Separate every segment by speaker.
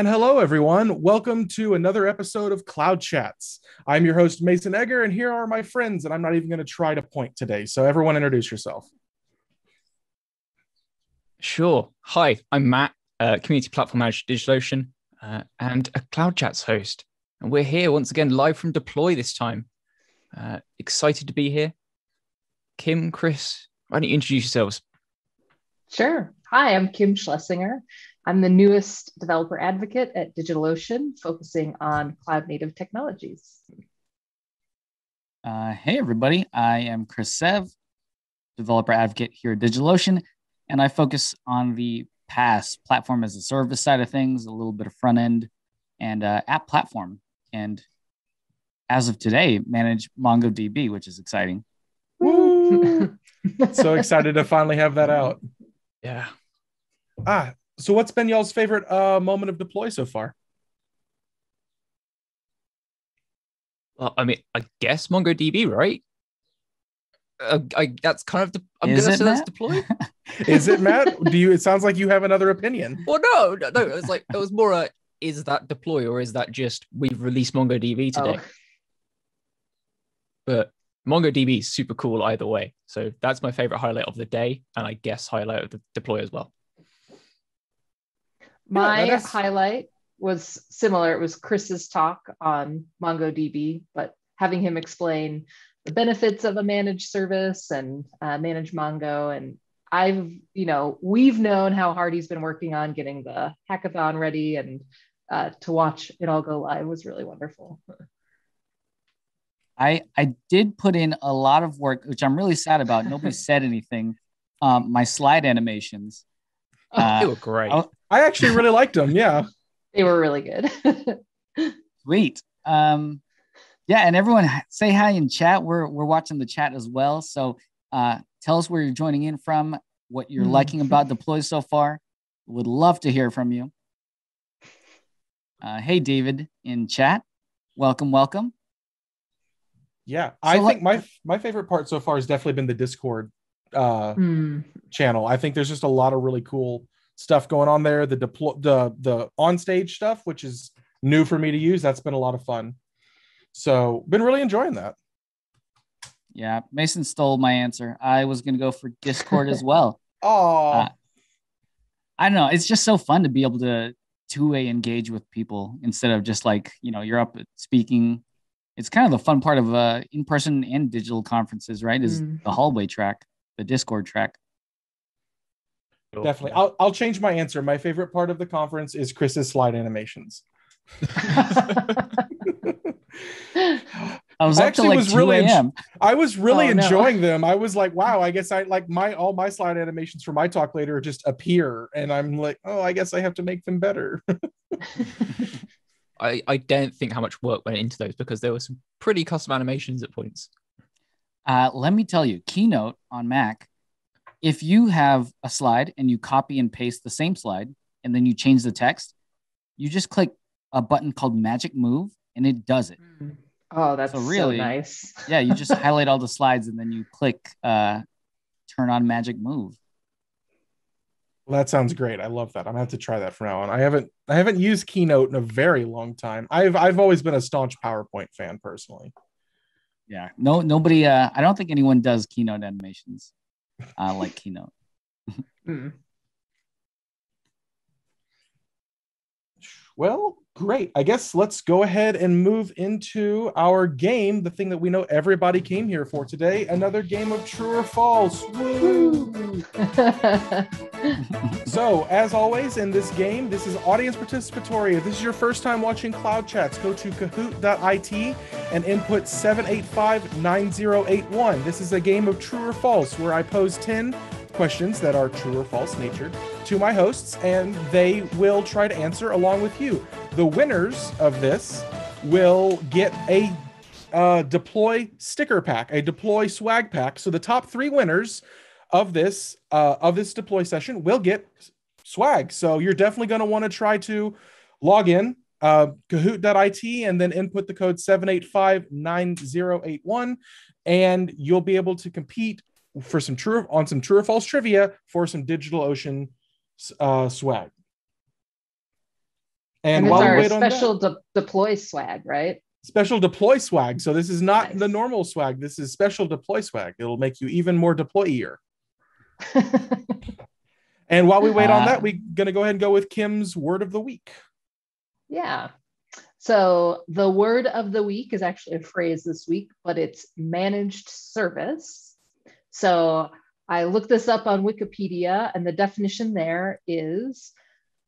Speaker 1: And hello, everyone. Welcome to another episode of Cloud Chats. I'm your host, Mason Egger, and here are my friends. And I'm not even going to try to point today. So, everyone, introduce yourself.
Speaker 2: Sure. Hi, I'm Matt, uh, community platform manager at DigitalOcean, uh, and a Cloud Chats host. And we're here once again, live from Deploy this time. Uh, excited to be here. Kim, Chris, why don't you introduce yourselves?
Speaker 3: Sure. Hi, I'm Kim Schlesinger. I'm the newest developer advocate at DigitalOcean, focusing on cloud native technologies.
Speaker 4: Uh, hey, everybody. I am Chris Sev, developer advocate here at DigitalOcean, and I focus on the PaaS platform as a service side of things, a little bit of front end and uh, app platform. And as of today, manage MongoDB, which is exciting.
Speaker 1: so excited to finally have that out.
Speaker 2: Yeah.
Speaker 1: Ah, so what's been y'all's favorite uh, moment of deploy so far?
Speaker 2: Well, I mean, I guess MongoDB, right? Uh, I, that's kind of the. I'm
Speaker 4: Is
Speaker 2: gonna
Speaker 4: it,
Speaker 2: say that's
Speaker 4: Matt?
Speaker 2: deploy.
Speaker 1: Is it Matt? Do you? It sounds like you have another opinion.
Speaker 2: well, no, no, no. It was like it was more a. Is that deploy or is that just we've released MongoDB today?
Speaker 3: Oh,
Speaker 2: But MongoDB is super cool either way. So that's my favorite highlight of the day, and I guess highlight of the deploy as well.
Speaker 3: My
Speaker 1: that is-
Speaker 3: highlight was similar. It was Chris's talk on MongoDB, but having him explain the benefits of a managed service and uh, manage Mongo. And I've, you know, we've known how hard he's been working on getting the hackathon ready and uh, to watch it all go live was really wonderful.
Speaker 4: I, I did put in a lot of work, which I'm really sad about. Nobody said anything. Um, my slide animations. Uh,
Speaker 2: they were great.
Speaker 4: oh,
Speaker 1: I actually really liked them. Yeah.
Speaker 3: They were really good.
Speaker 4: Sweet. Um, yeah, and everyone say hi in chat. We're we're watching the chat as well. So uh, tell us where you're joining in from, what you're
Speaker 3: Hmm.
Speaker 4: liking about deploy so far. Would love to hear from you. Uh, hey, David in chat. Welcome, welcome.
Speaker 1: Yeah. I
Speaker 4: So,
Speaker 1: think my my favorite part so far has definitely been the Discord uh,
Speaker 3: Hmm.
Speaker 1: channel. I think there's just a lot of really cool stuff going on there. The deploy the the on stage stuff, which is new for me to use. That's been a lot of fun. So been really enjoying that.
Speaker 4: Yeah, Mason stole my answer. I was going to go for Discord as well.
Speaker 1: Oh,
Speaker 4: Uh, I don't know. It's just so fun to be able to two-way engage with people instead of just like you know you're up speaking. It's kind of the fun part of uh, in-person and digital conferences, right? Is
Speaker 3: Mm.
Speaker 4: the hallway track, the Discord track.
Speaker 1: definitely. I'll I'll change my answer. My favorite part of the conference is Chris's slide animations.
Speaker 4: I was
Speaker 1: I actually
Speaker 4: like
Speaker 1: was really
Speaker 4: a.m.
Speaker 1: I was really
Speaker 3: Oh, no.
Speaker 1: enjoying them. I was like, wow, I guess I like my all my slide animations for my talk later just appear. And I'm like, oh, I guess I have to make them better.
Speaker 2: I, I don't think how much work went into those because there were some pretty custom animations at points.
Speaker 4: Uh, let me tell you, Keynote on Mac, if you have a slide and you copy and paste the same slide and then you change the text, you just click a button called Magic Move and it does it.
Speaker 3: Oh, that's
Speaker 4: So
Speaker 3: so,
Speaker 4: really-
Speaker 3: nice.
Speaker 4: Yeah, you just highlight all the slides and then you click uh, turn on Magic Move.
Speaker 1: Well, that sounds great. I love that. I'm gonna have to try that from now on. I haven't I haven't used Keynote in a very long time. I've I've always been a staunch PowerPoint fan personally.
Speaker 4: Yeah, no, nobody. Uh, I don't think anyone does Keynote animations uh, like Keynote.
Speaker 3: Hmm.
Speaker 1: Well, great. I guess let's go ahead and move into our game, the thing that we know everybody came here for today. Another game of true or false. Woo! So, as always in this game, this is audience participatory. If this is your first time watching Cloud Chats, go to kahoot.it and input 7859081. This is a game of true or false where I pose 10 questions that are true or false natured to my hosts, and they will try to answer along with you. The winners of this will get a uh, deploy sticker pack, a deploy swag pack. So the top three winners of this uh, of this deploy session will get swag. So you're definitely going to want to try to log in uh, kahoot.it and then input the code 7859081 and you'll be able to compete for some true on some true or false trivia for some digital ocean uh, swag And,
Speaker 3: And, it's
Speaker 1: while we
Speaker 3: our
Speaker 1: wait on that,
Speaker 3: special de- deploy swag, right?
Speaker 1: special deploy swag. So this is not
Speaker 3: Nice.
Speaker 1: the normal swag. This is special deploy swag. It'll make you even more deployer. And while we wait on
Speaker 4: Uh,
Speaker 1: that, we're gonna go ahead and go with Kim's word of the week.
Speaker 3: yeah. So the word of the week is actually a phrase this week, but it's managed service. So I looked this up on Wikipedia, and the definition there is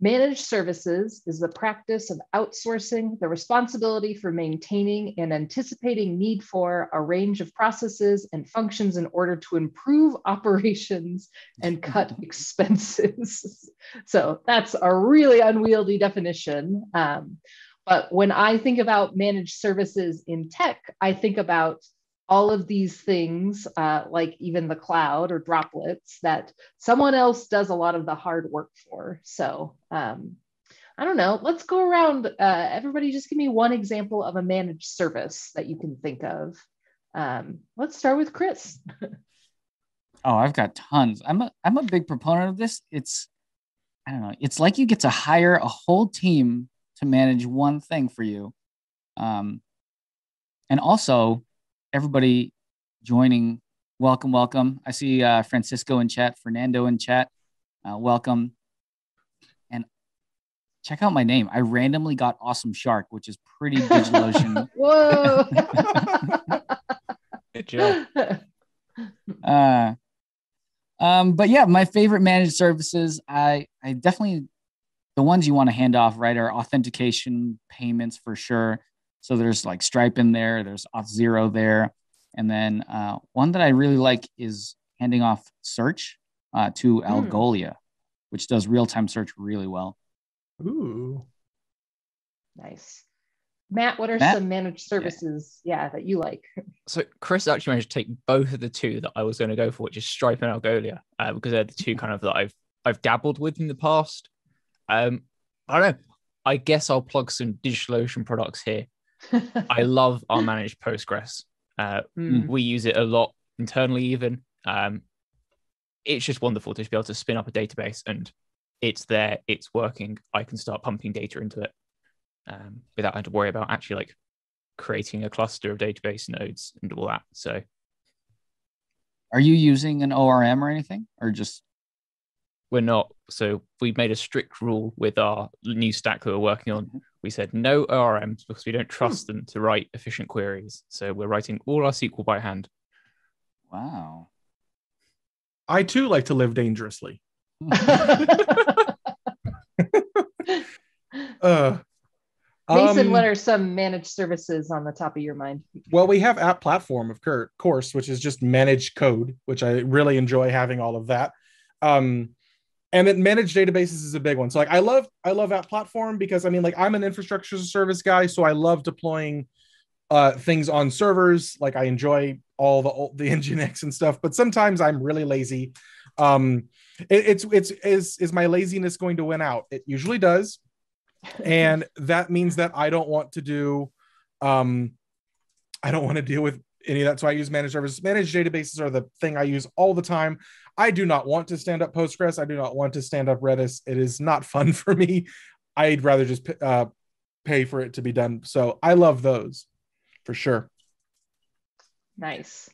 Speaker 3: managed services is the practice of outsourcing the responsibility for maintaining and anticipating need for a range of processes and functions in order to improve operations and cut expenses. So that's a really unwieldy definition. Um, but when I think about managed services in tech, I think about all of these things, uh, like even the cloud or droplets, that someone else does a lot of the hard work for. So um, I don't know. Let's go around. Uh, everybody, just give me one example of a managed service that you can think of. Um, let's start with Chris.
Speaker 4: Oh, I've got tons. I'm a I'm a big proponent of this. It's I don't know. It's like you get to hire a whole team to manage one thing for you. Um, and also everybody joining. Welcome, welcome. I see uh, Francisco in chat, Fernando in chat. Uh, welcome. And check out my name. I randomly got Awesome Shark, which is pretty DigitalOcean.
Speaker 3: Whoa.
Speaker 2: Good job.
Speaker 4: uh, um, but yeah, my favorite managed services, I I definitely the ones you want to hand off right are authentication payments for sure. So there's like Stripe in there, there's Auth0 there, and then uh, one that I really like is handing off search uh, to
Speaker 3: Hmm.
Speaker 4: Algolia, which does real time search really well.
Speaker 1: Ooh.
Speaker 3: nice. Matt, what are
Speaker 4: Matt?
Speaker 3: some managed services, yeah, that you like?
Speaker 2: So Chris actually managed to take both of the two that I was going to go for, which is Stripe and Algolia, uh, because they're the two kind of that I've I've dabbled with in the past. Um, I don't know. I guess I'll plug some DigitalOcean products here. I love our managed Postgres. Uh,
Speaker 3: Hmm.
Speaker 2: we use it a lot internally, even. Um, it's just wonderful to be able to spin up a database and it's there, it's working. I can start pumping data into it um, without having to worry about actually like creating a cluster of database nodes and all that. So
Speaker 4: Are you using an ORM or anything, or just
Speaker 2: we're not. So we made a strict rule with our new stack that we're working on. We said no ORMs because we don't trust them to write efficient queries. So we're writing all our SQL by hand.
Speaker 4: wow?
Speaker 1: I too like to live dangerously. Uh,
Speaker 3: Mason,
Speaker 1: um,
Speaker 3: what are some managed services on the top of your mind?
Speaker 1: Well, we have App Platform, of course, which is just managed code, which I really enjoy having all of that. Um, and then managed databases is a big one. So like I love I love App Platform because I mean like I'm an infrastructure as a service guy, so I love deploying uh, things on servers. Like I enjoy all the old, the Nginx and stuff, but sometimes I'm really lazy. Um, it, it's it's is is my laziness going to win out? It usually does, and that means that I don't want to do. Um, I don't want to deal with any of I use managed services. Managed databases are the thing I use all the time. I do not want to stand up Postgres. I do not want to stand up Redis. It is not fun for me. I'd rather just uh, pay for it to be done. So I love those for sure.
Speaker 3: Nice.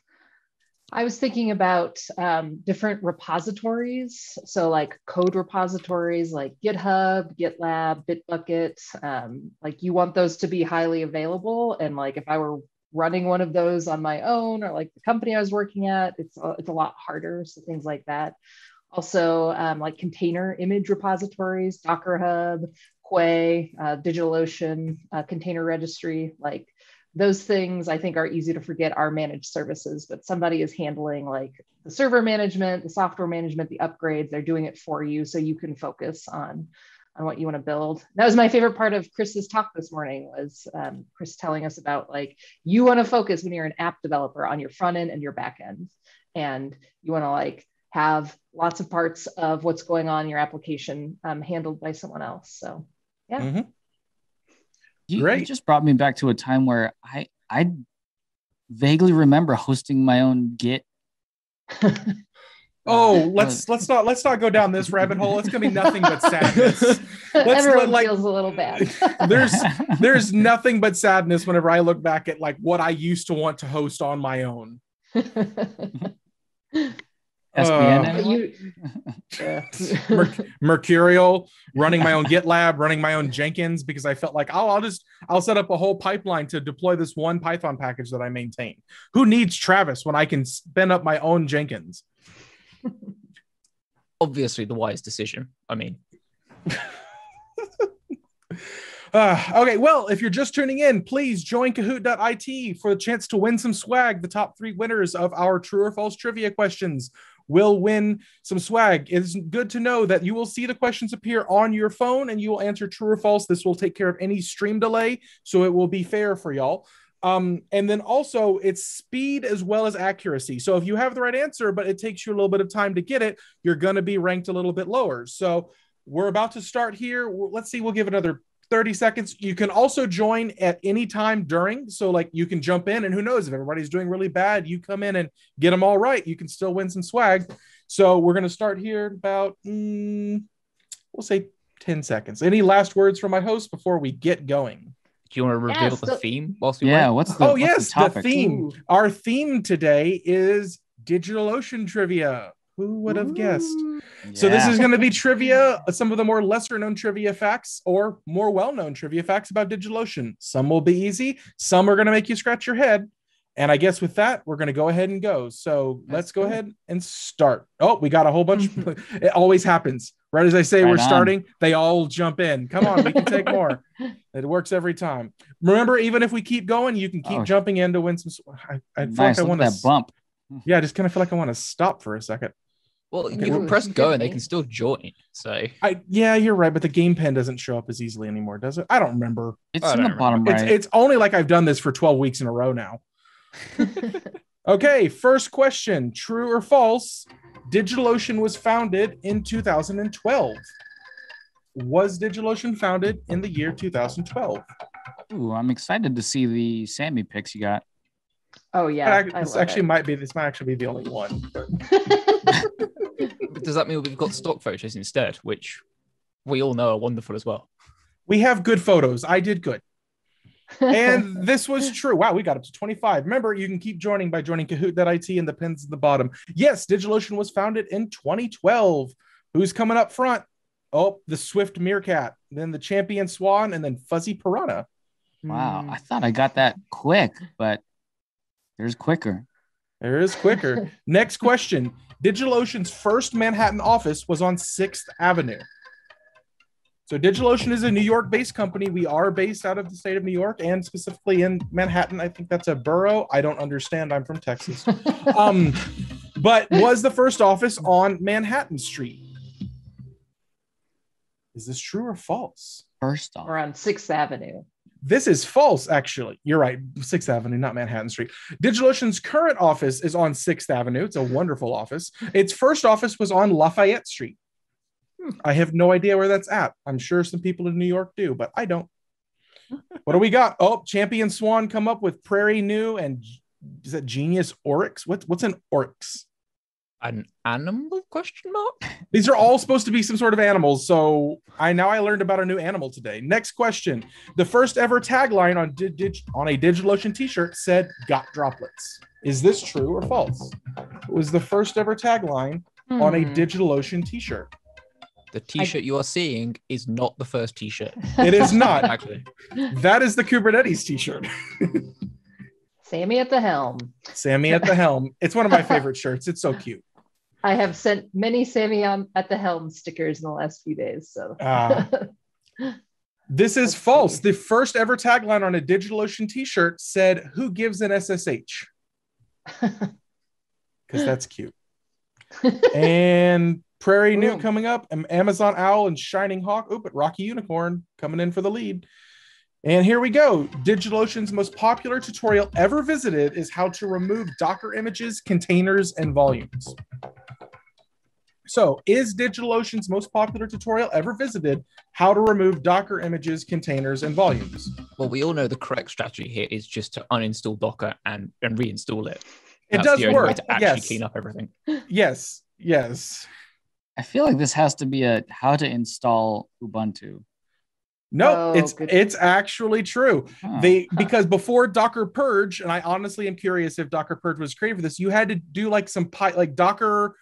Speaker 3: I was thinking about um, different repositories. So, like code repositories like GitHub, GitLab, Bitbucket. Um, like, you want those to be highly available. And, like, if I were running one of those on my own or like the company I was working at, it's, a- it's a lot harder. So, things like that. Also, um, like container image repositories, Docker Hub, Quay, uh, DigitalOcean, uh, Container Registry. Like, those things I think are easy to forget are managed services, but somebody is handling like the server management, the software management, the upgrades. They're doing it for you so you can focus on on what you want to build. That was my favorite part of Chris's talk this morning was um, Chris telling us about like you want to focus when you're an app developer on your front end and your back end, and you want to like have lots of parts of what's going on in your application um, handled by someone else. So Yeah.
Speaker 1: Mhm.
Speaker 4: You, you just brought me back to a time where I I vaguely remember hosting my own Git
Speaker 1: Oh, let's let's not let's not go down this rabbit hole. It's gonna be nothing but sadness. Let's
Speaker 3: Everyone
Speaker 1: like-
Speaker 3: feels a little bad.
Speaker 1: There's there's nothing but sadness whenever I look back at like what I used to want to host on my own.
Speaker 4: SVN.
Speaker 1: Uh,
Speaker 4: anyone?
Speaker 3: you, yeah.
Speaker 1: Merc- Mercurial, running my own GitLab, running my own Jenkins because I felt like, oh, I'll just I'll set up a whole pipeline to deploy this one Python package that I maintain. Who needs Travis when I can spin up my own Jenkins?
Speaker 2: Obviously, the wise decision. I mean,
Speaker 1: Uh, okay, well, if you're just tuning in, please join Kahoot.it for the chance to win some swag. The top three winners of our true or false trivia questions will win some swag. It's good to know that you will see the questions appear on your phone and you will answer true or false. This will take care of any stream delay, so it will be fair for y'all. Um, and then also it's speed as well as accuracy. So if you have the right answer, but it takes you a little bit of time to get it, you're going to be ranked a little bit lower. So we're about to start here. Let's see, we'll give another 30 seconds. You can also join at any time during. So, like, you can jump in, and who knows if everybody's doing really bad, you come in and get them all right. You can still win some swag. So, we're going to start here about, mm, we'll say 10 seconds. Any last words from my host before we get going?
Speaker 2: Do you want to reveal
Speaker 3: Yeah,
Speaker 2: the
Speaker 3: so-
Speaker 2: theme whilst we
Speaker 4: yeah.
Speaker 2: wait?
Speaker 4: What's the
Speaker 1: oh,
Speaker 4: what's
Speaker 1: yes, the,
Speaker 4: topic?
Speaker 1: theme.
Speaker 3: Ooh.
Speaker 1: Our theme today is digital ocean trivia. Who would have guessed? So this is going to be trivia, some of the more lesser known trivia facts or more well-known trivia facts about DigitalOcean. Some will be easy, some are going to make you scratch your head. And I guess with that, we're going to go ahead and go. So
Speaker 4: Let's
Speaker 1: let's go
Speaker 4: go.
Speaker 1: ahead and start. Oh, we got a whole bunch. it always happens. Right as I say
Speaker 4: Right
Speaker 1: we're
Speaker 4: on.
Speaker 1: starting, they all jump in. Come on, we can take more. It works every time. Remember, even if we keep going, you can keep
Speaker 4: Oh.
Speaker 1: jumping in to win some. I, I feel
Speaker 4: nice.
Speaker 1: like I want
Speaker 4: that bump.
Speaker 1: Yeah, I just kind of feel like I want to stop for a second.
Speaker 2: Well,
Speaker 1: Okay.
Speaker 2: you can press go and they can still join. So
Speaker 1: I yeah, you're right, but the game pen doesn't show up as easily anymore, does it? I don't remember.
Speaker 4: It's
Speaker 2: I
Speaker 4: in the
Speaker 2: don't
Speaker 4: bottom
Speaker 1: It's
Speaker 4: right.
Speaker 1: it's only like I've done this for 12 weeks in a row now. Okay, first question, true or false? DigitalOcean was founded in 2012. Was DigitalOcean founded in the year 2012?
Speaker 4: Ooh, I'm excited to see the Sammy picks you got.
Speaker 3: Oh yeah, I
Speaker 1: this
Speaker 3: love
Speaker 1: actually
Speaker 3: it.
Speaker 1: might be this might actually be the only one.
Speaker 2: but does that mean we've got stock photos instead, which we all know are wonderful as well?
Speaker 1: We have good photos. I did good. And this was true. Wow, we got up to 25. Remember, you can keep joining by joining Kahoot.it and the pins at the bottom. Yes, DigitalOcean was founded in 2012. Who's coming up front? Oh, the Swift Meerkat, then the Champion Swan, and then Fuzzy Piranha.
Speaker 4: Wow,
Speaker 3: Mm.
Speaker 4: I thought I got that quick, but there's quicker.
Speaker 1: There is quicker. Next question. DigitalOcean's first Manhattan office was on 6th Avenue. So DigitalOcean is a New York-based company. We are based out of the state of New York and specifically in Manhattan. I think that's a borough. I don't understand. I'm from Texas. Um, but was the first office on Manhattan Street. Is this true or false?
Speaker 4: First off,
Speaker 3: We're on Sixth Avenue.
Speaker 1: This is false, actually. You're right. Sixth Avenue, not Manhattan Street. DigitalOcean's current office is on Sixth Avenue. It's a wonderful office. Its first office was on Lafayette Street. I have no idea where that's at. I'm sure some people in New York do, but I don't. what do we got? Oh, Champion Swan come up with Prairie New and is that Genius Oryx? What's what's an Oryx?
Speaker 2: An animal question mark?
Speaker 1: These are all supposed to be some sort of animals. So I now I learned about a new animal today. Next question: The first ever tagline on di- dig- on a DigitalOcean T-shirt said "Got droplets." Is this true or false? It was the first ever tagline on a
Speaker 3: Hmm.
Speaker 1: DigitalOcean T-shirt.
Speaker 2: The t-shirt you are seeing is not the first t-shirt.
Speaker 1: It is not.
Speaker 2: Actually,
Speaker 1: that is the Kubernetes T-shirt.
Speaker 3: Sammy at the helm.
Speaker 1: Sammy at the helm. It's one of my favorite shirts. It's so cute.
Speaker 3: I have sent many Sammy on at the helm stickers in the last few days. So
Speaker 1: Ah. This is
Speaker 3: Let's
Speaker 1: false.
Speaker 3: see.
Speaker 1: The first ever tagline on a DigitalOcean T-shirt said, "Who gives an SSH?" Because that's cute. and Prairie New coming up, and Amazon Owl and Shining Hawk. Oh, but Rocky Unicorn coming in for the lead. And here we go. DigitalOcean's most popular tutorial ever visited is how to remove Docker images, containers, and volumes. So, is DigitalOcean's most popular tutorial ever visited how to remove Docker images, containers, and volumes?
Speaker 2: well, we all know the correct strategy here is just to uninstall Docker and, and reinstall it.
Speaker 1: It
Speaker 2: That's
Speaker 1: does
Speaker 2: the only way
Speaker 1: work.
Speaker 2: to actually
Speaker 1: Yes.
Speaker 2: clean up everything.
Speaker 1: Yes. Yes.
Speaker 4: I feel like this has to be a how to install Ubuntu.
Speaker 1: No,
Speaker 3: Oh,
Speaker 1: it's
Speaker 3: good.
Speaker 1: it's actually true.
Speaker 4: Huh.
Speaker 1: They because before Docker Purge, and I honestly am curious if Docker Purge was created for this. You had to do like some pi- like Docker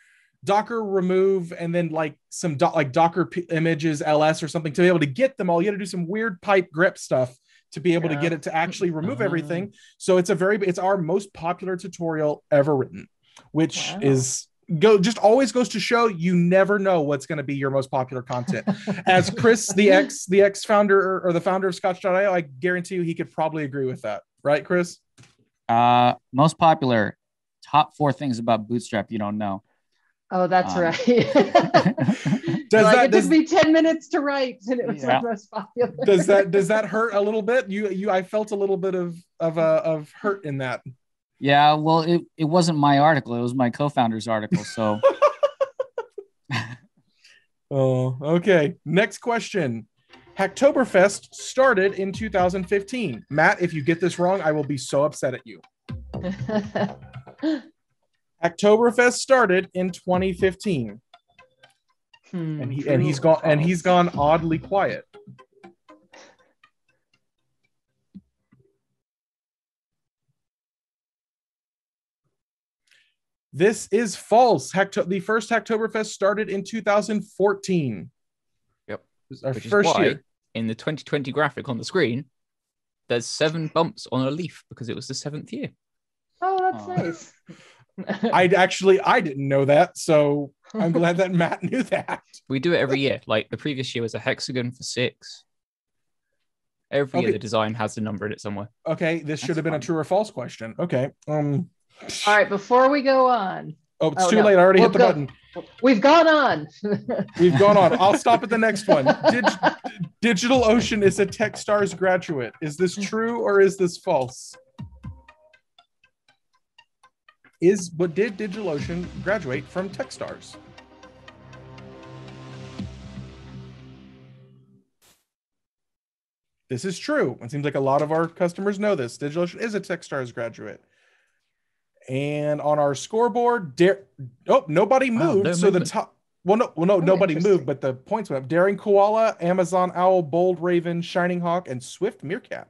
Speaker 1: Docker remove and then like some do- like Docker p- images ls or something to be able to get them all. You had to do some weird pipe grep stuff to be able to get it to actually remove
Speaker 2: Ah.
Speaker 1: everything. So it's a very it's our most popular tutorial ever written, which
Speaker 3: Wow.
Speaker 1: is go just always goes to show you never know what's going to be your most popular content as Chris, the ex, the ex founder or, or the founder of Scotch.io, I guarantee you he could probably agree with that, right, Chris?
Speaker 4: Uh, most popular top four things about Bootstrap you don't know.
Speaker 3: Oh, that's
Speaker 4: Um,
Speaker 3: right.
Speaker 1: Does
Speaker 3: like,
Speaker 1: that
Speaker 3: it
Speaker 1: does,
Speaker 3: took me 10 minutes to write and it was
Speaker 4: Yeah.
Speaker 3: my most popular.
Speaker 1: does that does that hurt a little bit? You you I felt a little bit of of uh, of hurt in that.
Speaker 4: Yeah, well, it, it wasn't my article; it was my co-founder's article. So
Speaker 1: Oh, okay. Next question. Hacktoberfest started in 2015. Matt, if you get this wrong, I will be so upset at you. Hacktoberfest started in 2015,
Speaker 3: Hmm,
Speaker 1: and he
Speaker 3: true
Speaker 1: and he's
Speaker 3: or
Speaker 1: gone and he's gone oddly quiet. This is false. Hackto- the first Hacktoberfest started in 2014.
Speaker 2: Yep.
Speaker 1: This is our
Speaker 2: Which is
Speaker 1: first
Speaker 2: why
Speaker 1: year.
Speaker 2: in the 2020 graphic on the screen, there's seven bumps on a leaf because it was the seventh year.
Speaker 3: Oh, that's
Speaker 4: Aw.
Speaker 3: nice.
Speaker 1: I actually I didn't know that, so I'm glad that Matt knew that.
Speaker 2: We do it every year. Like the previous year was a hexagon for six. Every year the design has a number in it somewhere.
Speaker 1: Okay, this should
Speaker 4: That's
Speaker 1: have been a true or false question. Okay. Um
Speaker 3: All right, before we go on,
Speaker 1: Oh, it's
Speaker 3: Oh,
Speaker 1: too
Speaker 3: no.
Speaker 1: late. I already
Speaker 3: We'll
Speaker 1: hit the
Speaker 3: go-
Speaker 1: button.
Speaker 3: we've gone on.
Speaker 1: We've gone on. I'll stop at the next one. Dig- Digital Ocean is a TechStars graduate. Is this true or is this false? Is what did DigitalOcean graduate from TechStars? This is true. It seems like a lot of our customers know this. DigitalOcean is a TechStars graduate. And on our scoreboard, Dar- oh, nobody
Speaker 2: Wow,
Speaker 1: moved.
Speaker 2: no
Speaker 1: so the top, well, no, well, no,
Speaker 3: Oh,
Speaker 1: nobody moved, but the points went up. Daring Koala, Amazon Owl, Bold Raven, Shining Hawk, and Swift Meerkat.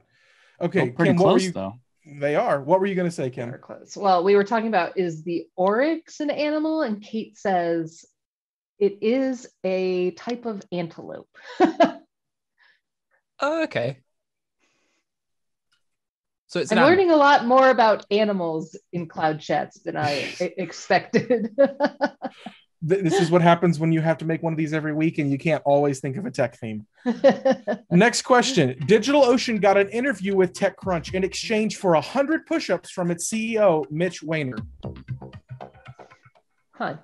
Speaker 1: Okay,
Speaker 4: Oh, pretty
Speaker 1: Kim,
Speaker 4: close
Speaker 1: you?
Speaker 4: though.
Speaker 1: They are. What were you going to say, Kim?
Speaker 3: We're close. Well, we were talking about is the oryx an animal? And Kate says it is a type of antelope.
Speaker 2: Oh, okay. So it's
Speaker 3: I'm
Speaker 2: an animal.
Speaker 3: learning a lot more about animals in cloud chats than I expected.
Speaker 1: This is what happens when you have to make one of these every week and you can't always think of a tech theme. Next question. DigitalOcean got an interview with TechCrunch in exchange for 100 push ups from its CEO, Mitch Wainer.
Speaker 3: huh.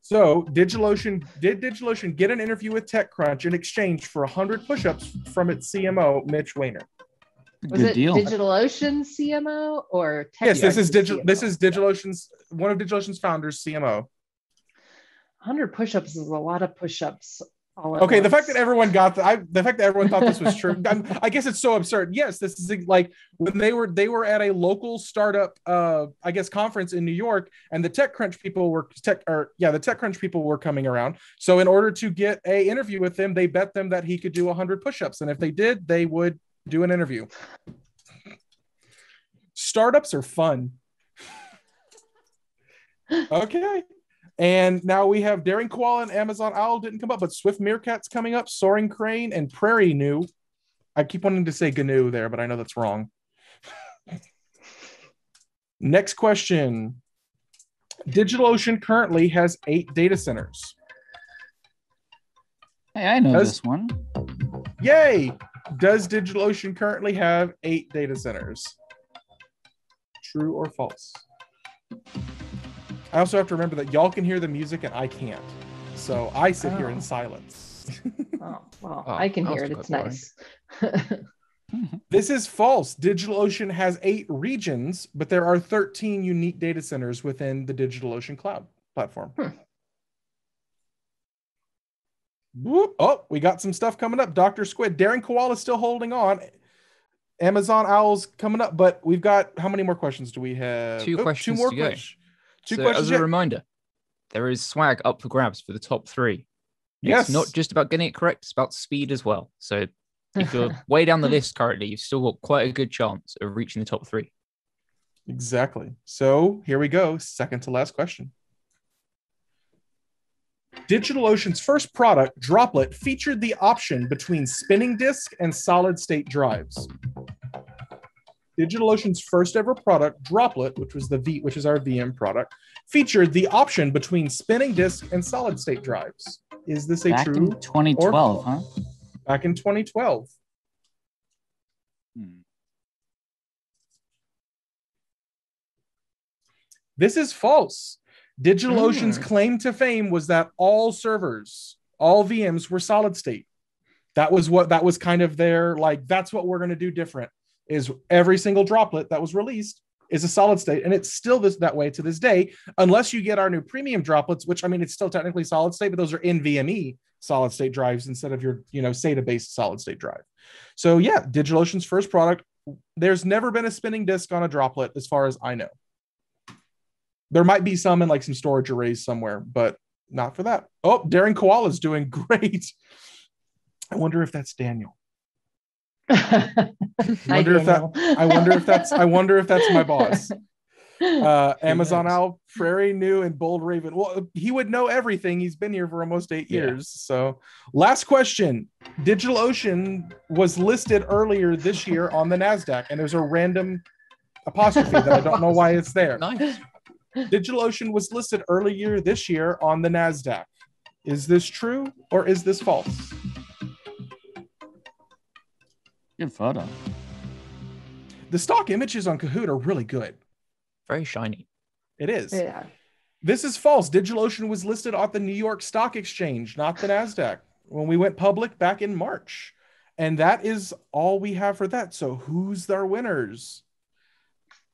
Speaker 1: So, DigitalOcean did DigitalOcean get an interview with TechCrunch in exchange for 100 push ups from its CMO, Mitch Wainer?
Speaker 3: Was
Speaker 4: Good
Speaker 3: it
Speaker 4: deal.
Speaker 3: DigitalOcean CMO or
Speaker 1: Yes, this is digital. This is DigitalOcean's one of DigitalOcean's founders, CMO.
Speaker 3: 100 push-ups is a lot of push-ups. all at
Speaker 1: Okay, the fact that everyone got the, I, the fact that everyone thought this was true, I'm, I guess it's so absurd. Yes, this is like when they were they were at a local startup, uh, I guess conference in New York, and the TechCrunch people were tech or yeah, the TechCrunch people were coming around. So in order to get a interview with him, they bet them that he could do 100 push-ups, and if they did, they would do an interview. Startups are fun. Okay. And now we have Daring Koala and Amazon Owl didn't come up, but Swift Meerkat's coming up, Soaring Crane, and Prairie New. I keep wanting to say GNU there, but I know that's wrong. Next question. DigitalOcean currently has eight data centers.
Speaker 4: Hey, I know this one.
Speaker 1: Yay! Does DigitalOcean currently have eight data centers? True or false? I also have to remember that y'all can hear the music and I can't. So I sit here in
Speaker 3: Oh.
Speaker 1: silence.
Speaker 3: Oh, well,
Speaker 2: Oh,
Speaker 3: I can hear it. It's
Speaker 2: quite
Speaker 3: nice.
Speaker 1: This is false. DigitalOcean has eight regions, but there are 13 unique data centers within the DigitalOcean cloud platform.
Speaker 3: Hmm.
Speaker 1: Whoop. Oh, we got some stuff coming up. Dr. Squid, Daring Koala still holding on. Amazon Owls coming up, but we've got how many more questions do we have?
Speaker 2: Two
Speaker 1: Oh,
Speaker 2: questions
Speaker 1: Two more
Speaker 2: to go.
Speaker 1: questions. Two
Speaker 2: so
Speaker 1: questions.
Speaker 2: as a reminder, there is swag up for grabs for the top three.
Speaker 1: Yes.
Speaker 2: It's not just about getting it correct, it's about speed as well. So if you're way down the list currently, you've still got quite a good chance of reaching the top three.
Speaker 1: Exactly. So here we go. Second to last question. DigitalOcean's first product, Droplet, featured the option between spinning disk and solid state drives. DigitalOcean's first ever product, Droplet, which was the V, which is our VM product, featured the option between spinning disk and solid state drives. Is this a
Speaker 4: Back
Speaker 1: true?
Speaker 4: in 2012, huh?
Speaker 1: Back in 2012.
Speaker 4: Hmm.
Speaker 1: This is false. DigitalOcean's
Speaker 2: Hmm.
Speaker 1: claim to fame was that all servers, all VMs were solid state. That was what that was kind of their like that's what we're going to do different is every single droplet that was released is a solid state and it's still this that way to this day unless you get our new premium droplets which I mean it's still technically solid state but those are NVMe solid state drives instead of your you know SATA based solid state drive. So yeah, DigitalOcean's first product there's never been a spinning disk on a droplet as far as I know. There might be some in like some storage arrays somewhere, but not for that. Oh, Daring Koala is doing great. I wonder if that's Daniel.
Speaker 3: I
Speaker 1: wonder if that- I wonder if that's I wonder if that's my boss. Uh, Amazon
Speaker 2: Al
Speaker 1: Owl, Prairie New, and Bold Raven. Well, he would know everything. He's been here for almost eight
Speaker 2: Yeah.
Speaker 1: years. So, last question: DigitalOcean was listed earlier this year on the Nasdaq, and there's a random apostrophe that I don't know why it's there.
Speaker 2: Nice.
Speaker 1: DigitalOcean was listed earlier this year on the NASDAQ. Is this true or is this false?
Speaker 4: Good photo.
Speaker 1: The stock images on Kahoot are really good.
Speaker 2: Very shiny.
Speaker 1: It is.
Speaker 3: yeah.
Speaker 1: This is false. DigitalOcean was listed on the New York Stock Exchange, not the NASDAQ, when we went public back in March. And that is all we have for that. So, who's our winners?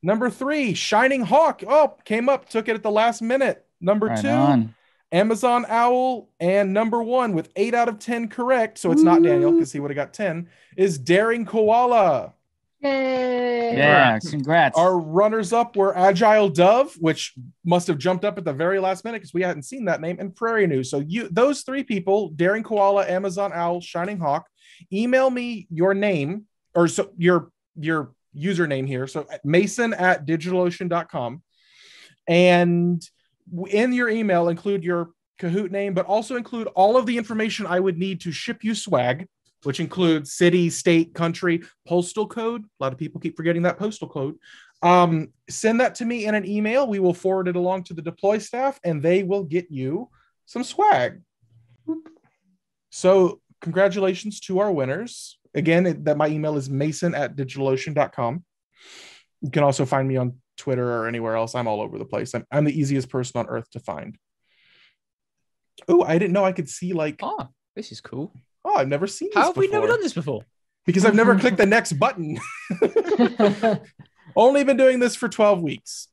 Speaker 1: Number three, Shining Hawk. Oh, came up, took it at the last minute. Number
Speaker 4: Right
Speaker 1: two,
Speaker 4: on.
Speaker 1: Amazon Owl, and number one with eight out of 10 correct. So it's not Daniel because he would have got 10, is Daring Koala.
Speaker 3: Yay.
Speaker 4: Yeah, congrats.
Speaker 1: Our runners up were Agile Dove, which must have jumped up at the very last minute because we hadn't seen that name, and Prairie News. So you those three people, Daring Koala, Amazon Owl, Shining Hawk, email me your name or so your your username here. So Mason at digitalocean.com. And in your email, include your Kahoot name, but also include all of the information I would need to ship you swag, which includes city, state, country, postal code. A lot of people keep forgetting that postal code. Um, send that to me in an email. We will forward it along to the deploy staff and they will get you some swag. So, congratulations to our winners. Again, it, that my email is mason at digitalocean.com. You can also find me on Twitter or anywhere else. I'm all over the place. I'm, I'm the easiest person on earth to find. Oh, I didn't know I could see like,
Speaker 2: Ah, this is cool.
Speaker 1: oh, I've never seen this
Speaker 2: How have we never done this before?
Speaker 1: Because I've never clicked the next button. Only been doing this for 12 weeks.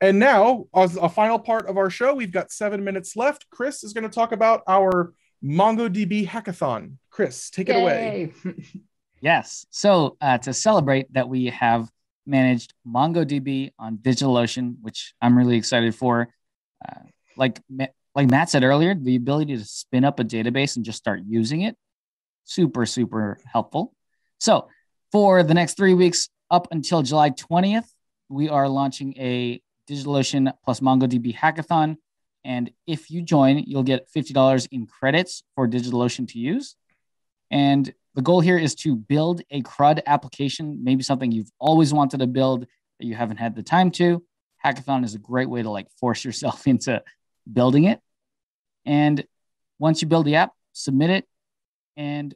Speaker 1: And now, as a final part of our show, we've got seven minutes left. Chris is going to talk about our MongoDB hackathon. Chris, take it away.
Speaker 4: Yes. So uh, to celebrate that, we have managed MongoDB on DigitalOcean, which I'm really excited for. Uh, like like Matt said earlier, the ability to spin up a database and just start using it, super super helpful. So for the next three weeks, up until July 20th, we are launching a DigitalOcean plus MongoDB hackathon. And if you join, you'll get $50 in credits for DigitalOcean to use. And the goal here is to build a CRUD application, maybe something you've always wanted to build that you haven't had the time to. Hackathon is a great way to like force yourself into building it. And once you build the app, submit it and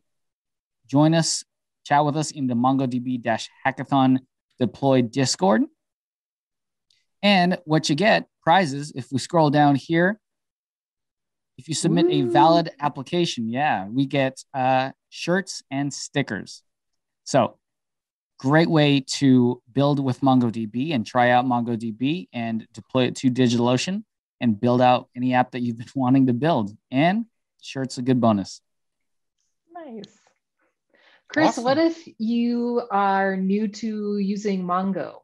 Speaker 4: join us, chat with us in the MongoDB hackathon deployed Discord. And what you get prizes, if we scroll down here, if you submit a valid application, yeah, we get uh, shirts and stickers. So, great way to build with MongoDB and try out MongoDB and deploy it to DigitalOcean and build out any app that you've been wanting to build. And shirts a good bonus.
Speaker 3: Nice. Chris,
Speaker 1: Awesome.
Speaker 3: what if you are new to using Mongo?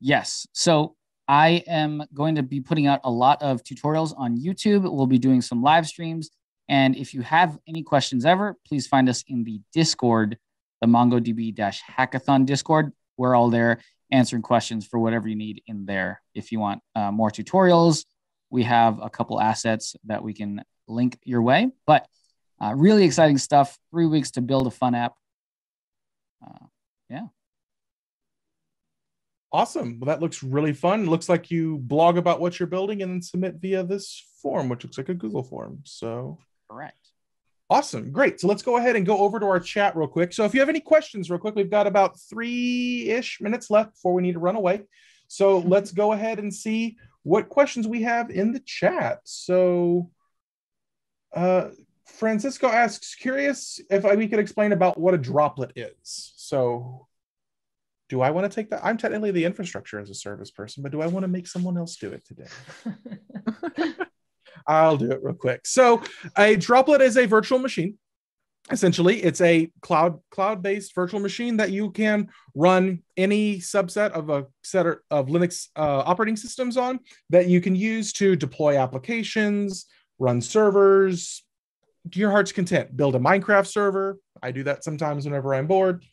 Speaker 4: Yes. So I am going to be putting out a lot of tutorials on YouTube. We'll be doing some live streams. And if you have any questions ever, please find us in the Discord, the MongoDB hackathon Discord. We're all there answering questions for whatever you need in there. If you want uh, more tutorials, we have a couple assets that we can link your way. But uh, really exciting stuff. Three weeks to build a fun app. Uh, yeah.
Speaker 1: Awesome. Well, that looks really fun. Looks like you blog about what you're building and then submit via this form, which looks like a Google form. So
Speaker 4: correct.
Speaker 1: Awesome. Great. So let's go ahead and go over to our chat real quick. So if you have any questions, real quick, we've got about three ish minutes left before we need to run away. So let's go ahead and see what questions we have in the chat. So uh, Francisco asks, curious if we could explain about what a droplet is. So do I want to take that? I'm technically the infrastructure as a service person, but do I want to make someone else do it today? I'll do it real quick. So a droplet is a virtual machine. Essentially, it's a cloud cloud-based virtual machine that you can run any subset of a set of Linux uh, operating systems on that you can use to deploy applications, run servers, to your heart's content. Build a Minecraft server. I do that sometimes whenever I'm bored.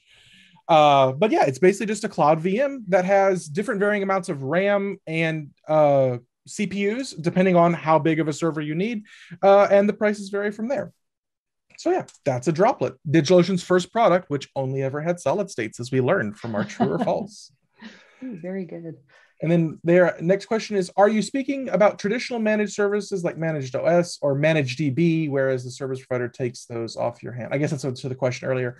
Speaker 1: Uh, but yeah, it's basically just a cloud VM that has different varying amounts of RAM and uh, CPUs, depending on how big of a server you need, uh, and the prices vary from there. So yeah, that's a droplet. DigitalOcean's first product, which only ever had solid states, as we learned from our true or false.
Speaker 3: Very good.
Speaker 1: And then their next question is: Are you speaking about traditional managed services like Managed OS or Managed DB, whereas the service provider takes those off your hand? I guess that's to the question earlier.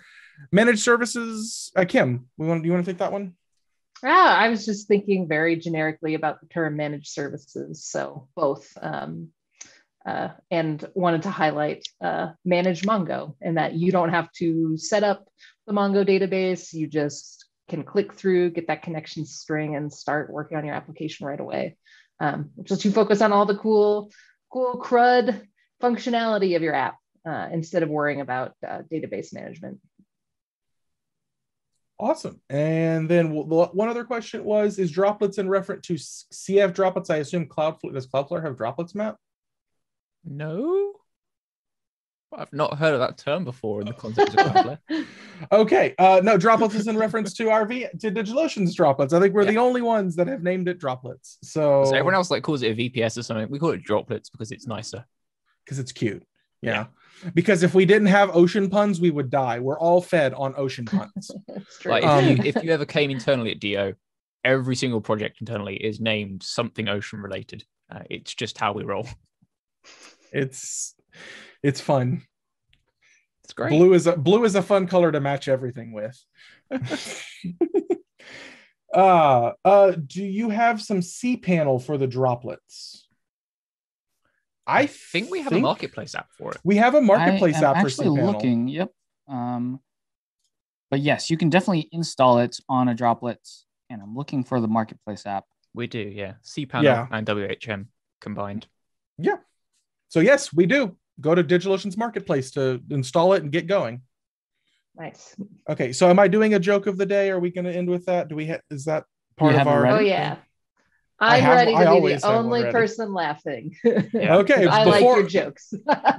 Speaker 1: Managed services, uh, Kim, we want. Do you want to take that one?
Speaker 3: Ah, I was just thinking very generically about the term managed services. So both, um, uh, and wanted to highlight uh, manage Mongo and that you don't have to set up the Mongo database. You just can click through, get that connection string, and start working on your application right away. Um, just to focus on all the cool, cool CRUD functionality of your app uh, instead of worrying about uh, database management.
Speaker 1: Awesome. And then one other question was: Is droplets in reference to CF droplets? I assume Cloudflare does Cloudflare have droplets, Matt?
Speaker 2: No, I've not heard of that term before in the context of Cloudflare.
Speaker 1: okay, uh, no, droplets is in reference to RV v- to DigitalOcean's droplets. I think we're yeah. the only ones that have named it droplets. So...
Speaker 2: so everyone else like calls it a VPS or something. We call it droplets because it's nicer.
Speaker 1: Because it's cute. Yeah. yeah because if we didn't have ocean puns, we would die. We're all fed on ocean puns.
Speaker 2: like if, you, um, if you ever came internally at DO, every single project internally is named something ocean related. Uh, it's just how we roll.
Speaker 1: It's it's fun.
Speaker 2: It's great.
Speaker 1: Blue is a blue is a fun color to match everything with. uh, uh, do you have some cPanel for the droplets?
Speaker 2: I think we have think a marketplace app for it.
Speaker 1: We have a marketplace app for
Speaker 4: actually cPanel. looking. Yep. Um, but yes, you can definitely install it on a droplet. And I'm looking for the marketplace app.
Speaker 2: We do, yeah. cPanel yeah. and WHM combined.
Speaker 1: Yeah. So yes, we do. Go to DigitalOcean's marketplace to install it and get going.
Speaker 3: Nice.
Speaker 1: Okay, so am I doing a joke of the day? Are we going to end with that? Do we? Ha- is that part of our?
Speaker 3: Oh yeah. I'm have, ready to be the only person laughing.
Speaker 1: Yeah. Okay.
Speaker 3: I before, like your jokes.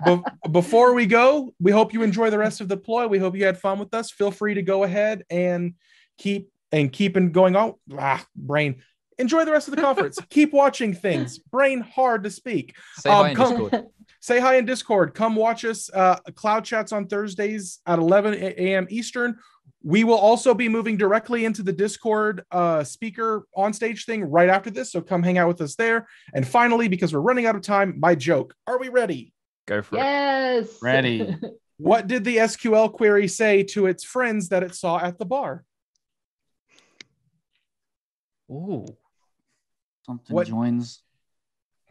Speaker 1: be, before we go, we hope you enjoy the rest of the ploy. We hope you had fun with us. Feel free to go ahead and keep and keep and going on. Ah, brain. Enjoy the rest of the conference. keep watching things. Brain hard to speak.
Speaker 2: Say um, hi in come, Discord.
Speaker 1: Say hi in Discord. Come watch us. Uh, Cloud chats on Thursdays at 11 a.m. Eastern we will also be moving directly into the Discord uh, speaker on stage thing right after this. So come hang out with us there. And finally, because we're running out of time, my joke. Are we ready?
Speaker 2: Go for
Speaker 3: yes.
Speaker 2: it.
Speaker 3: Yes.
Speaker 4: Ready.
Speaker 1: what did the SQL query say to its friends that it saw at the bar?
Speaker 2: Ooh.
Speaker 4: Something what? joins.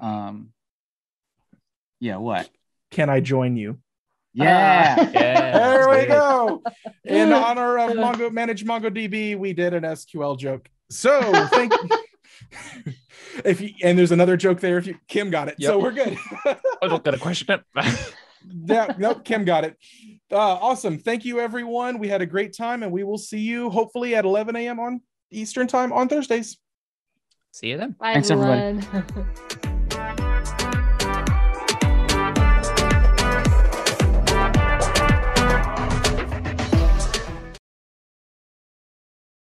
Speaker 4: Um. Yeah. What?
Speaker 1: Can I join you?
Speaker 4: Yeah.
Speaker 2: Uh, yeah
Speaker 1: there we go. In honor of Mongo Manage MongoDB, we did an SQL joke. So thank if you and there's another joke there if you Kim got it. Yep. So we're good.
Speaker 2: I don't got a question.
Speaker 1: yeah, nope, Kim got it. Uh, awesome. Thank you, everyone. We had a great time, and we will see you hopefully at 11 a.m. on Eastern time on Thursdays.
Speaker 2: See you then.
Speaker 3: Bye,
Speaker 4: Thanks, everybody.
Speaker 3: everyone.